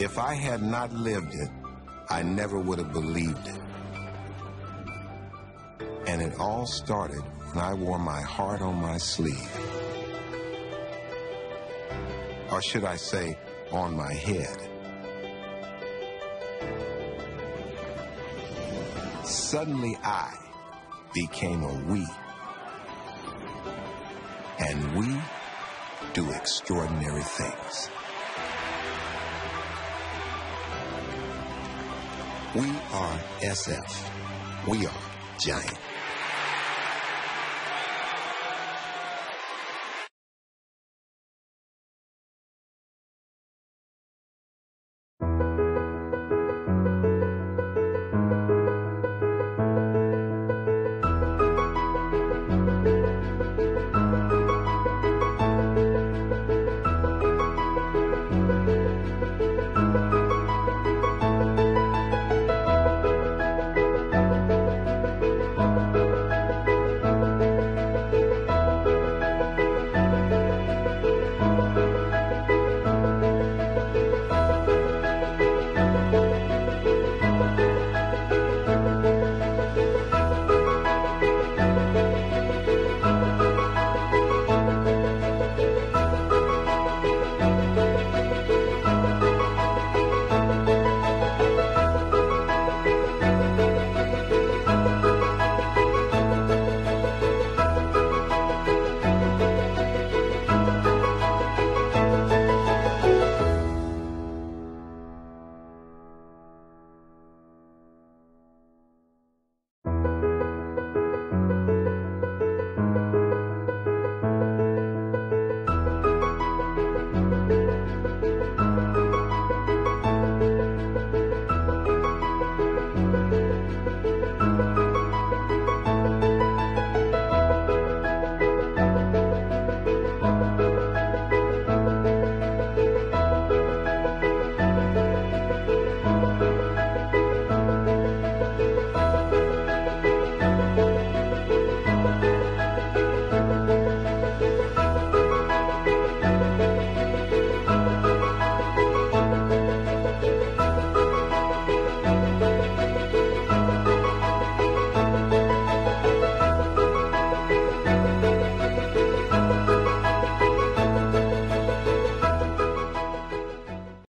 If I had not lived it, I never would have believed it. And it all started when I wore my heart on my sleeve. Or should I say, on my head. Suddenly I became a we. And we do extraordinary things. We are SF. We are giant.